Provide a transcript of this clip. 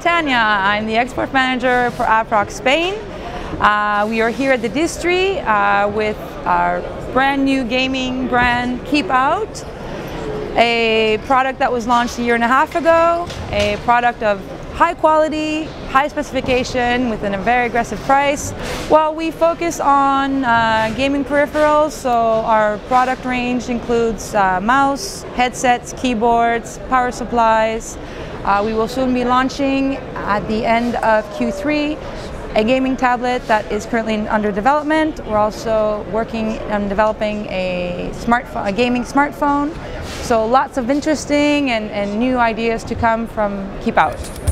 Tanya. I'm the export manager for Aprox Spain. Uh, we are here at the DISTREE uh, with our brand new gaming brand Keep Out, a product that was launched a year and a half ago, a product of high quality, high specification within a very aggressive price. Well, we focus on uh, gaming peripherals, so our product range includes uh, mouse, headsets, keyboards, power supplies. Uh, we will soon be launching at the end of Q3 a gaming tablet that is currently under development. We're also working on developing a smartphone, a gaming smartphone. So lots of interesting and, and new ideas to come from Keep Out.